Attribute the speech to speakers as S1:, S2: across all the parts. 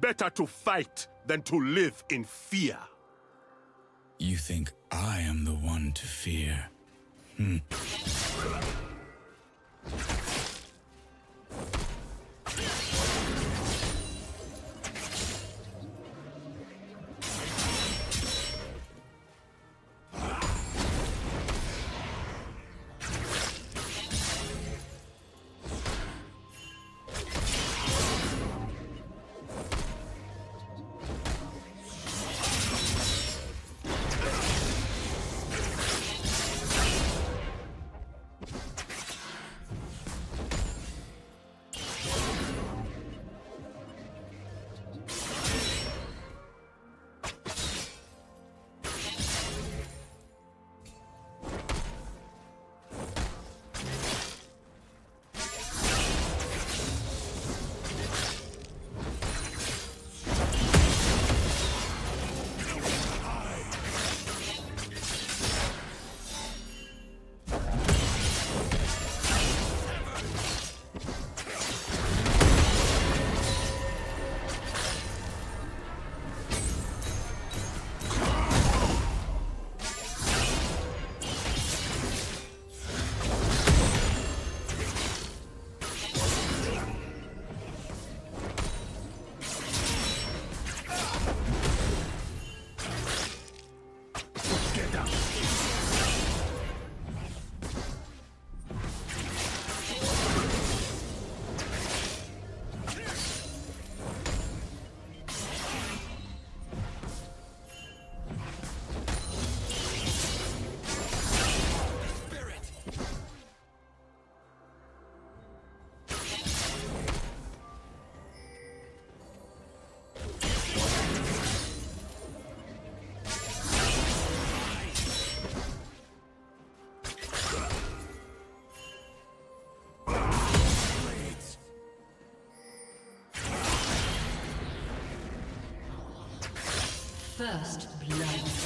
S1: Better to fight than to live in fear.
S2: You think I am the one to fear? Hmm.
S3: First blood.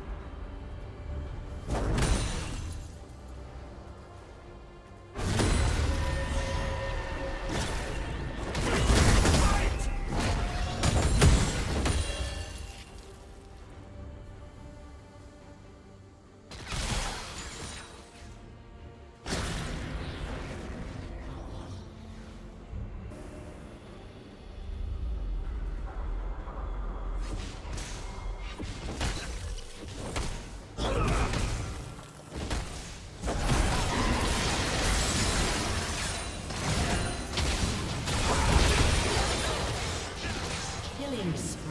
S3: Killing spree.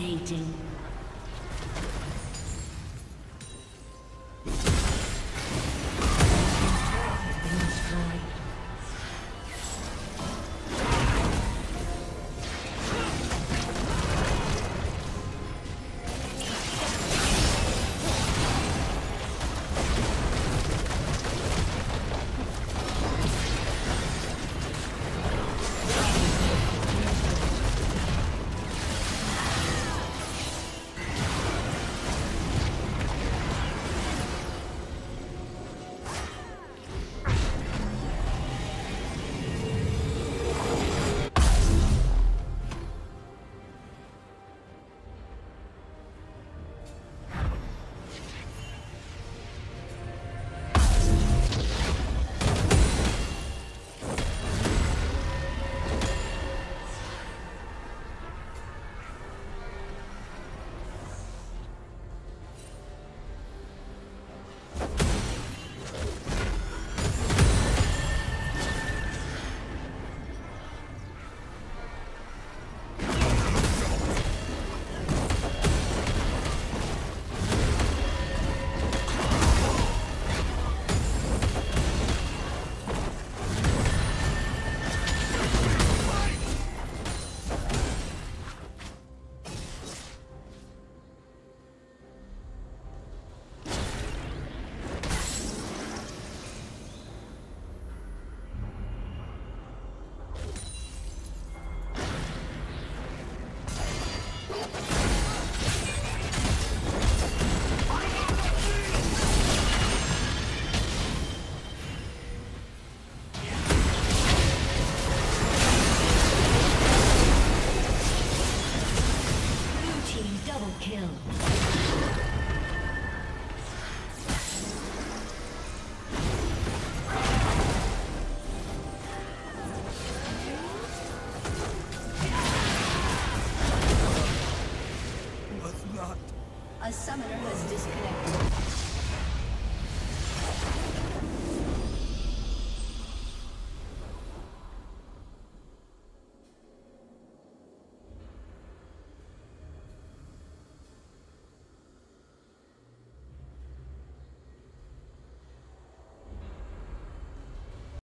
S3: Dominating.